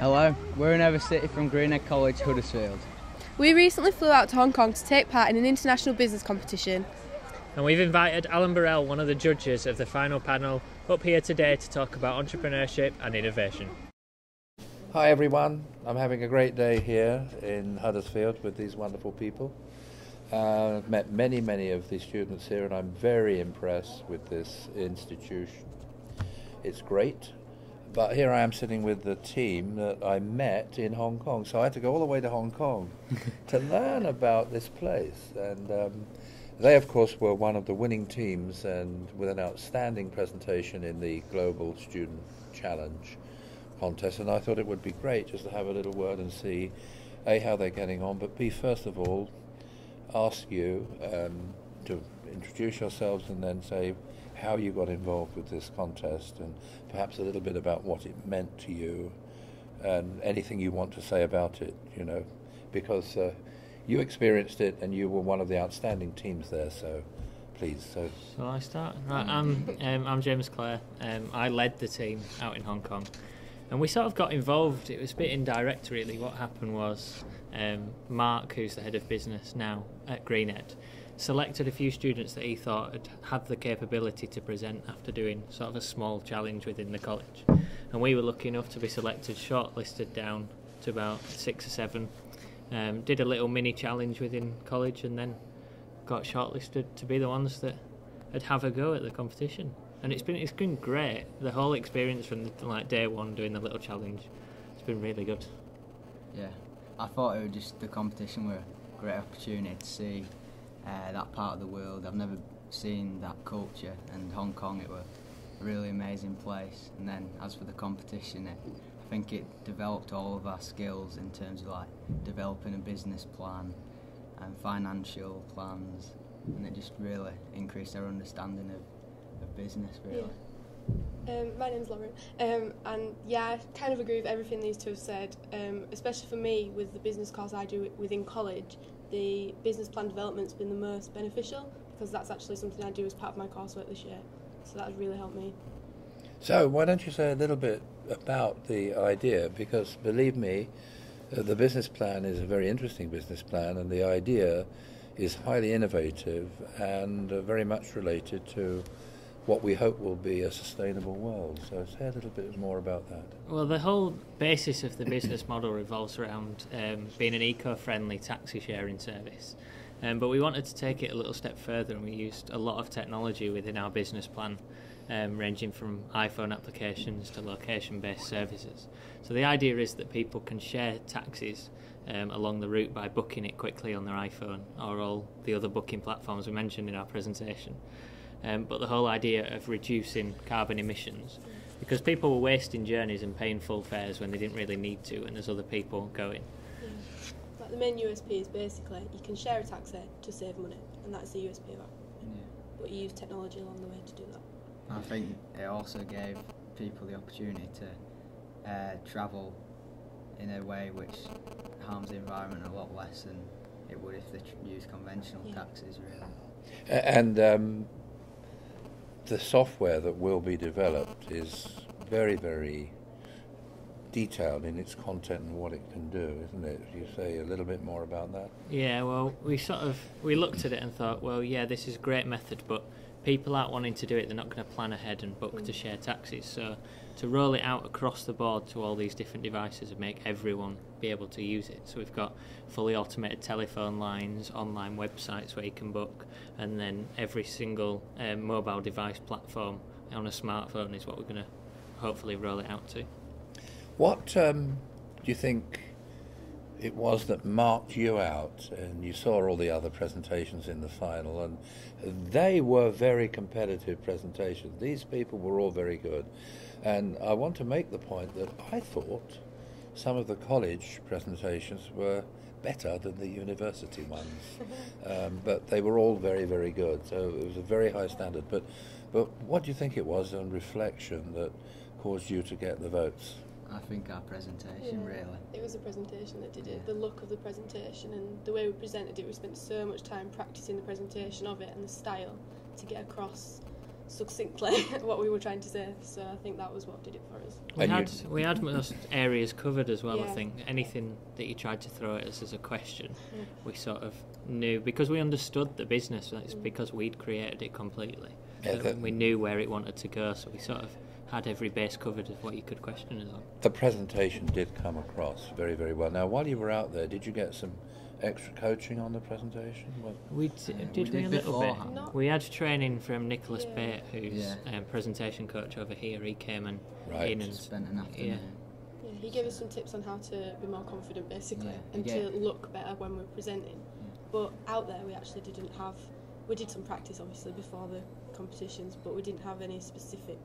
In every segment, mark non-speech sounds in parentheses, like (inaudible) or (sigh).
Hello, we're in Evercity from Greenhead College, Huddersfield. We recently flew out to Hong Kong to take part in an international business competition. And we've invited Alan Barrell, one of the judges of the final panel, up here today to talk about entrepreneurship and innovation. Hi everyone, I'm having a great day here in Huddersfield with these wonderful people. Uh, I've met many, many of the students here and I'm very impressed with this institution. It's great, but here I am sitting with the team that I met in Hong Kong, so I had to go all the way to Hong Kong (laughs) to learn about this place. And um, they, of course, were one of the winning teams and with an outstanding presentation in the Global Student Challenge contest, and I thought it would be great just to have a little word and see a how they're getting on, but b first of all ask you um, to introduce yourselves and then say how you got involved with this contest and perhaps a little bit about what it meant to you and anything you want to say about it, you know, because uh, you experienced it and you were one of the outstanding teams there, so please. So, so I start. Right, I'm um, I'm James Clare. Um, I led the team out in Hong Kong and we sort of got involved. It was a bit indirect, really. What happened was um, Mark, who's the head of business now at Greenhead, selected a few students that he thought had had the capability to present after doing sort of a small challenge within the college. And we were lucky enough to be selected, shortlisted down to about six or seven. Um, did a little mini challenge within college, and then got shortlisted to be the ones that had have a go at the competition and it's been it's been great. The whole experience from the, like day one doing the little challenge, it's been really good. Yeah, I thought it was just the competition were a great opportunity to see uh, that part of the world. I've never seen that culture, and Hong Kong it was a really amazing place. And then as for the competition, it, I think it developed all of our skills in terms of like developing a business plan and financial plans, and it just really increased our understanding of of business, really. Yeah. Um, my name's Lauren, um, and yeah, I kind of agree with everything these two have said. Um, especially for me, with the business course I do within college, the business plan development's been the most beneficial because that's actually something I do as part of my coursework this year. So that has really helped me. So why don't you say a little bit about the idea? Because believe me, uh, the business plan is a very interesting business plan, and the idea is highly innovative and uh, very much related to what we hope will be a sustainable world. So say a little bit more about that. Well, the whole basis of the business model revolves around um, being an eco-friendly taxi sharing service. Um, but we wanted to take it a little step further, and we used a lot of technology within our business plan, um, ranging from iPhone applications to location-based services. So the idea is that people can share taxis um, along the route by booking it quickly on their iPhone or all the other booking platforms we mentioned in our presentation um, but the whole idea of reducing carbon emissions because people were wasting journeys and paying full fares when they didn't really need to, and there's other people going. Yeah. Like the main USP is basically you can share a taxi to save money, and that's the USP of it. Yeah. But you use technology along the way to do that. I think it also gave people the opportunity to uh, travel in a way which harms the environment a lot less than it would if they use conventional yeah. taxis, really. And um, the software that will be developed is very, very detailed in its content and what it can do, isn't it? Could You say a little bit more about that. Yeah, well, we sort of we looked at it and thought, well, yeah, this is a great method, but people aren't wanting to do it. They're not going to plan ahead and book to share taxis. So to roll it out across the board to all these different devices and make everyone be able to use it. So we've got fully automated telephone lines, online websites where you can book, and then every single um, mobile device platform on a smartphone is what we're going to hopefully roll it out to. What um, do you think it was that marked you out? And you saw all the other presentations in the final, and they were very competitive presentations. These people were all very good. And I want to make the point that I thought some of the college presentations were better than the university ones, (laughs) um, but they were all very, very good. So it was a very high standard. But, but what do you think it was on reflection that caused you to get the votes? I think our presentation, yeah, really. It was a presentation that did it. Yeah. The look of the presentation and the way we presented it, we spent so much time practicing the presentation of it and the style to get across succinctly (laughs) what we were trying to say. So I think that was what did it for us. We And you- had we had most areas covered as well. I think anything that you tried to throw at us as a question, Mm. we sort of knew because we understood the business. It's Mm. because we'd created it completely. Yeah, that that- we knew where it wanted to go, so we sort of had every base covered of what you could question us on. The presentation did come across very, very well. Now, while you were out there, did you get some extra coaching on the presentation? Was- We d- Yeah, did we we, did a little beforehand. Bit. We had training from Nicholas Yeah. Bate, who's Yeah. um, presentation coach over here. He came and Right. in and Spent an afternoon. Yeah, he gave us some tips on how to be more confident, basically, Yeah, and he to look better when we're presenting. But out there, we actually didn't have. We did some practice, obviously, before the competitions, but we didn't have any specific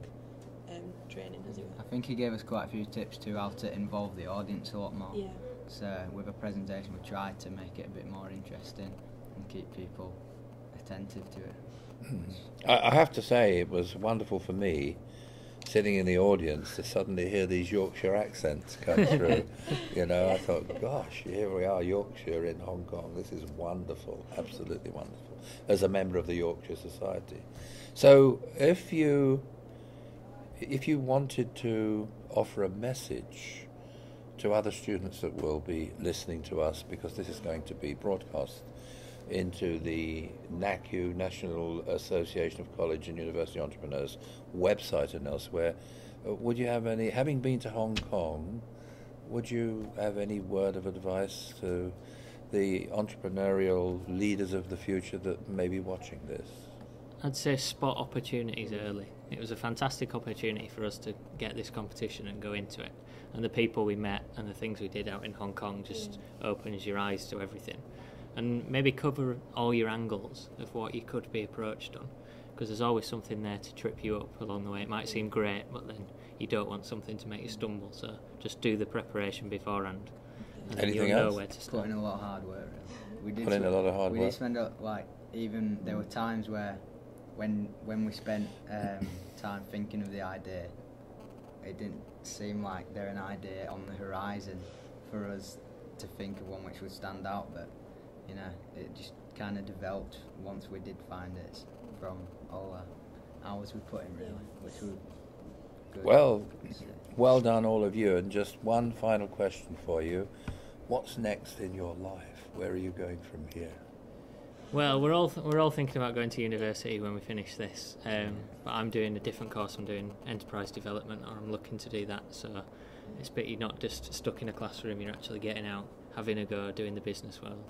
um, training, as it I think he gave us quite a few tips to how to involve the audience a lot more. Yeah, So with a presentation, we tried to make it a bit more interesting and keep people attentive to it. I, I have to say, it was wonderful for me, sitting in the audience, to suddenly hear these Yorkshire accents come (laughs) through. you know, I thought, gosh, here we are, Yorkshire in Hong Kong. This is wonderful, absolutely wonderful, as a member of the Yorkshire Society. So, if you if you wanted to offer a message to other students that will be listening to us, because this is going to be broadcast into the NACU, National Association of College and University Entrepreneurs website and elsewhere, uh, would you have any, having been to Hong Kong, would you have any word of advice to the entrepreneurial leaders of the future that may be watching this? I'd say spot opportunities early. It was a fantastic opportunity for us to get this competition and go into it. And the people we met and the things we did out in Hong Kong just mm. opens your eyes to everything. And maybe cover all your angles of what you could be approached on. Because there's always something there to trip you up along the way. It might mm. seem great, but then you don't want something to make you mm. stumble. So just do the preparation beforehand. And then Anything you'll know else? where to put start. in a lot of hard work. Really. We did Put in a lot of hard we work. did spend a, like even there were times where when when we spent um, time thinking of the idea, it didn't seem like there an idea on the horizon for us to think of one which would stand out. But you know, it just kind of developed once we did find it from all the hours we put in, really, which were good. Well, well done, all of you. And just one final question for you. What's next in your life? Where are you going from here? Well, we're all we're all thinking about going to university when we finish this. Um, but I'm doing a different course. I'm doing enterprise development, or I'm looking to do that. So it's but you're not just stuck in a classroom. You're actually getting out, having a go, doing the business world.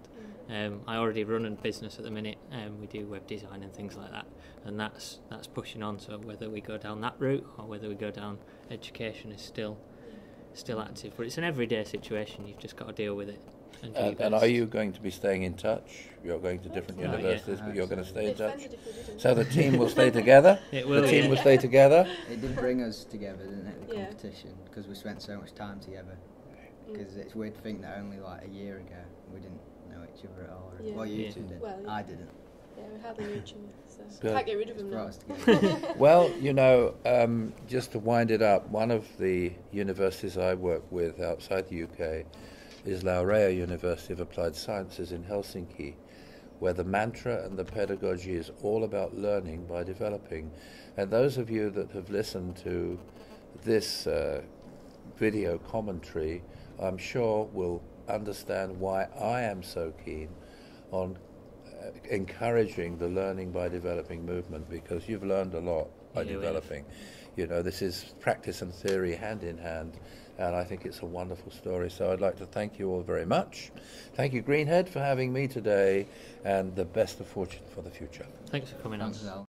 Um, I already run a business at the minute. Um, we do web design and things like that, and that's that's pushing on. So whether we go down that route or whether we go down education is still still active. But it's an everyday situation. You've just got to deal with it. And, And, and are you going to be staying in touch? You're going to different Not yet. universities, but you're going to stay in touch? offended if we didn't. So the team will stay (laughs) together? It will, the team yeah. will stay together? It did bring us together, didn't it? The Yeah. competition because we spent so much time together. Mm. Because it's weird to think that only like a year ago we didn't know each other at all. Yeah. Well, you Yeah. two did. Well, yeah. I didn't. Yeah, we hardly knew each other, so Good. can't get rid of It's him brought now. (laughs) Well, you know, um, just to wind it up, one of the universities I work with outside the UK is Laurea University of Applied Sciences in Helsinki, where the mantra and the pedagogy is all about learning by developing. And those of you that have listened to this uh, video commentary, I'm sure will understand why I am so keen on uh, encouraging the learning by developing movement because you've learned a lot by we have. Developing. You know, this is practice and theory hand in hand, and I think it's a wonderful story. So I'd like to thank you all very much. Thank you, Greenhead, for having me today, and the best of fortune for the future. Thanks for coming on. Thanks, Al.